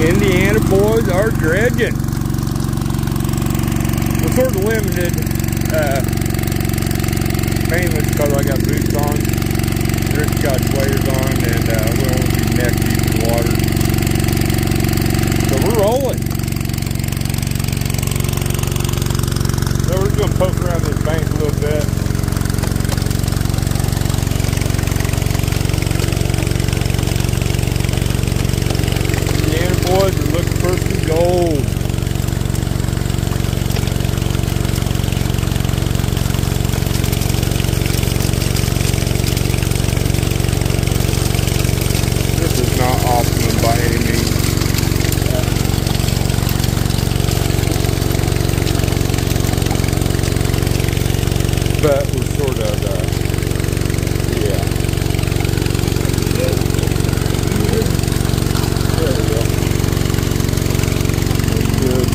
Indiana boys are dredging. We're sort of limited, uh, mainly because I got boots on. Rick's got waders on, and uh, we don't want to be neck deep in water. So we're rolling. So we're just gonna poke around this bank a little bit. Indiana boys are looking for some gold. This is not optimum by any means. But we're sort of, uh, yeah. There we go. That's good.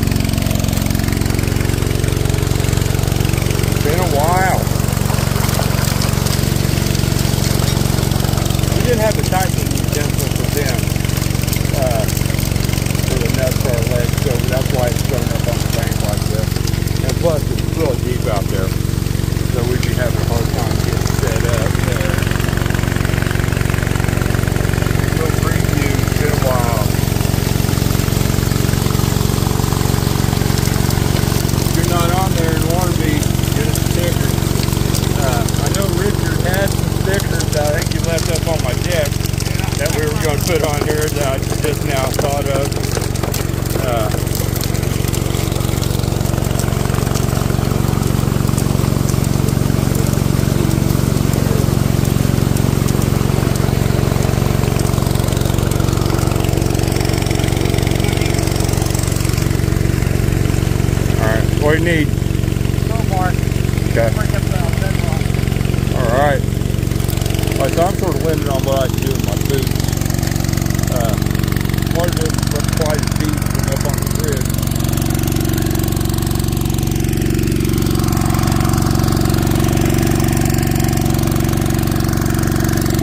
Been a while. We did have a tightening utensil for them. Uh, for the nuts for our legs, so that's why it's thrown up on the bank like this. And plus, it's really deep out there. So we'd be having a hard time getting set up there. Little preview, it's been a while. If you're not on there and want to be, get a sticker. Uh, I know Richard had some stickers that I think you left up on my deck that we were going to put on here that I just now thought of. Uh, all right, what do you need? No more. Okay. Bring up the bedrock. All right. All right, so I'm sort of limited on what I can do with my boots. Uh, water doesn't run quite as deep as up on the bridge.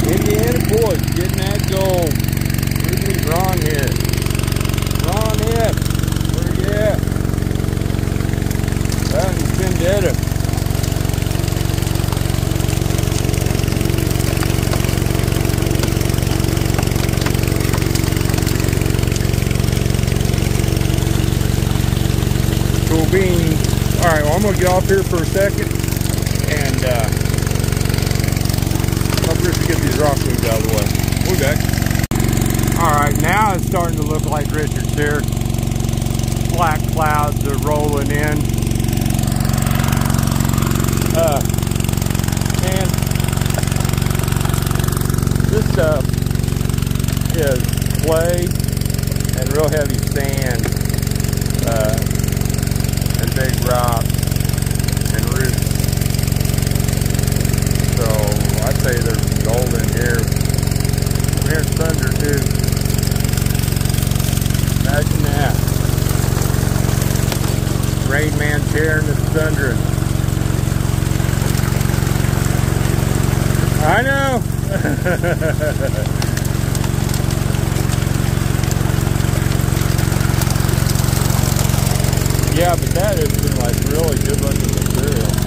Indiana boys getting that gold. Here's me Ron here. Ron F. Where you at? Out in Vendetta. Cool beans. All right, well, I'm gonna get off here for a second and uh, I'll just get these rock moved out of the way. We'll be back. All right, now it's starting to look like Richard's here. Black clouds are rolling in. Uh, and this stuff is clay and real heavy sand. Uh, and big rocks and roots. So I'd say there's gold in here. Hearing thunder too. Imagine that. Rain man's here and it's thundering. I know. Yeah, but that has been like really good looking material.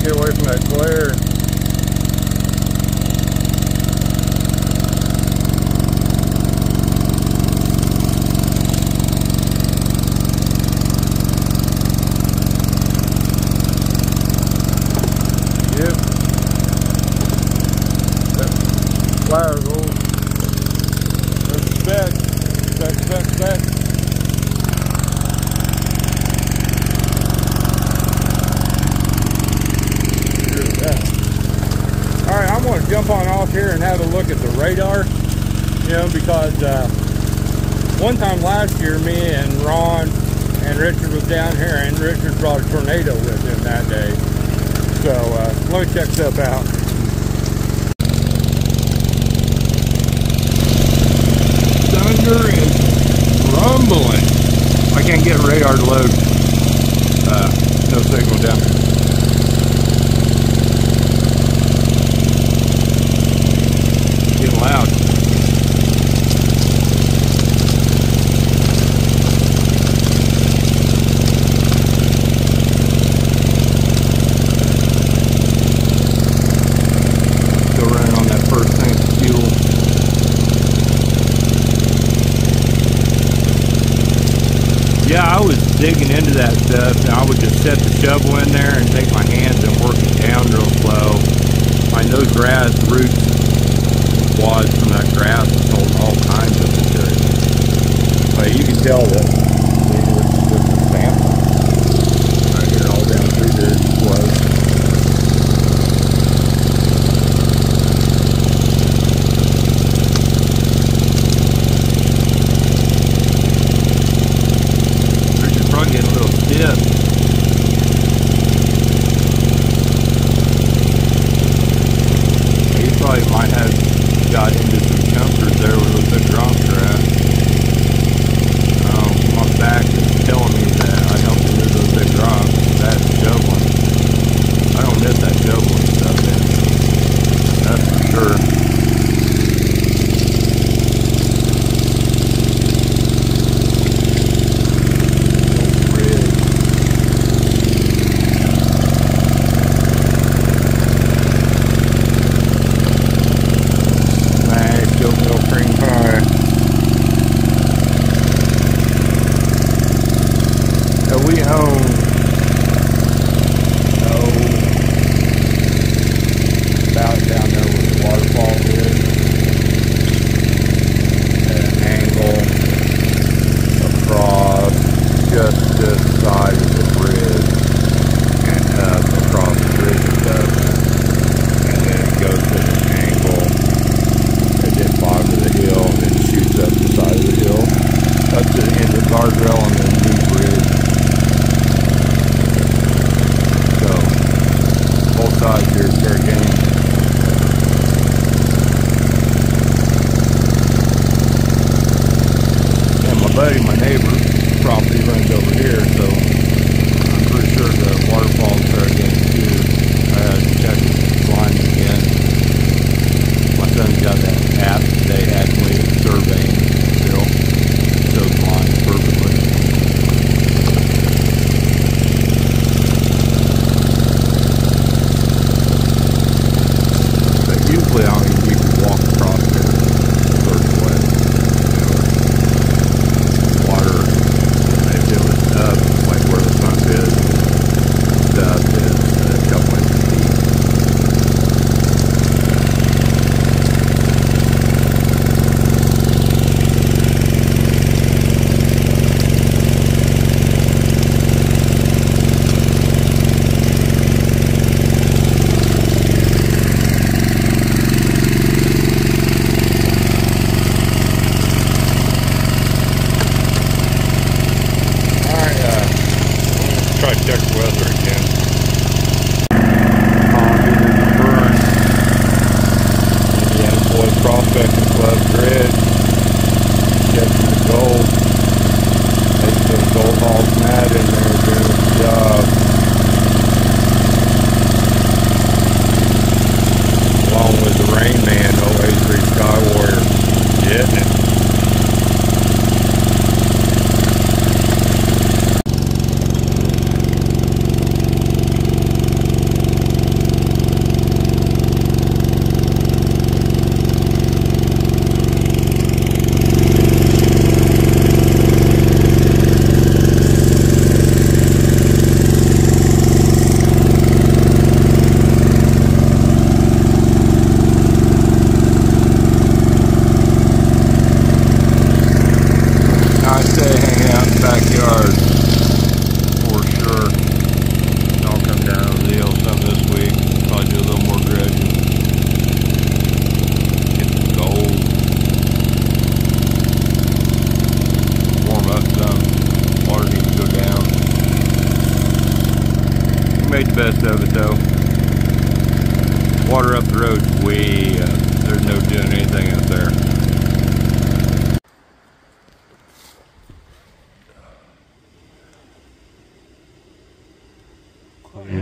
get away from that glare. Yep. That flyer's old. There's back, stack. off here and have a look at the radar, you know, because uh, one time last year, me and Ron and Richard was down here, and Richard brought a tornado with him that day. So uh, let me check stuff out. Thunder is rumbling. I can't get radar to load. Uh, no signal down shovel in there and take my hands and work it down real slow. I know grass roots was from that grass is all kinds of material. But you can tell that neighbor property runs over here, so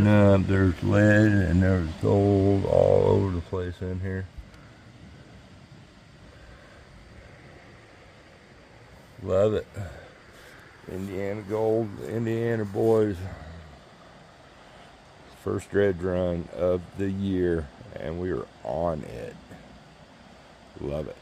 up. There's lead and there's gold all over the place in here. Love it. Indiana Gold, Indiana Boys. First dredge run of the year, and we are on it. Love it.